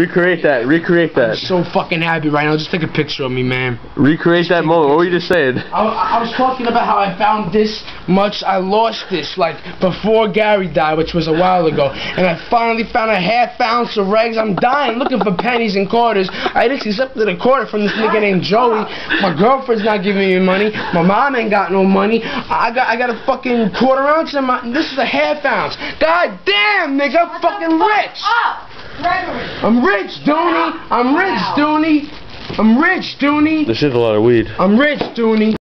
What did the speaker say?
Recreate that. Recreate I'm that. so fucking happy right now. Just take a picture of me, man. Recreate that moment. What were you just saying? I, I was talking about how I found this much. I lost this like before Gary died, which was a while ago, and I finally found a half ounce of rags. I'm dying looking for pennies and quarters. I just accepted a quarter from this nigga named Joey. My girlfriend's not giving me money. My mom ain't got no money. I got I got a fucking quarter ounce in my. This is a half ounce. God damn, nigga, I'm fucking rich. Up! Gregory! I'm rich, Dooney. I'm rich, Dooney. I'm rich, Dooney. This is a lot of weed. I'm rich, Dooney.